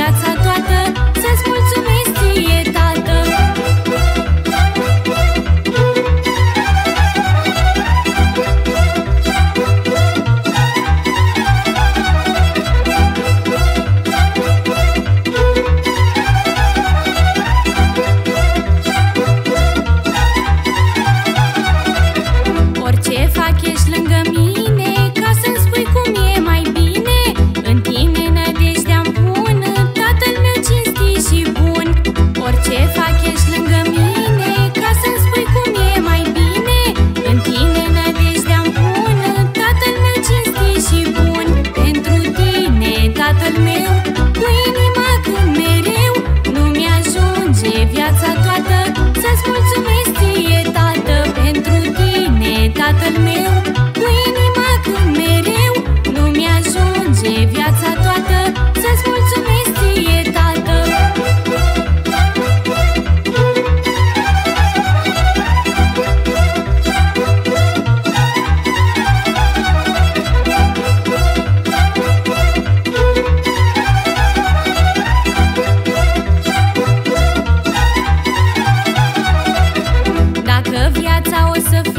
viața viața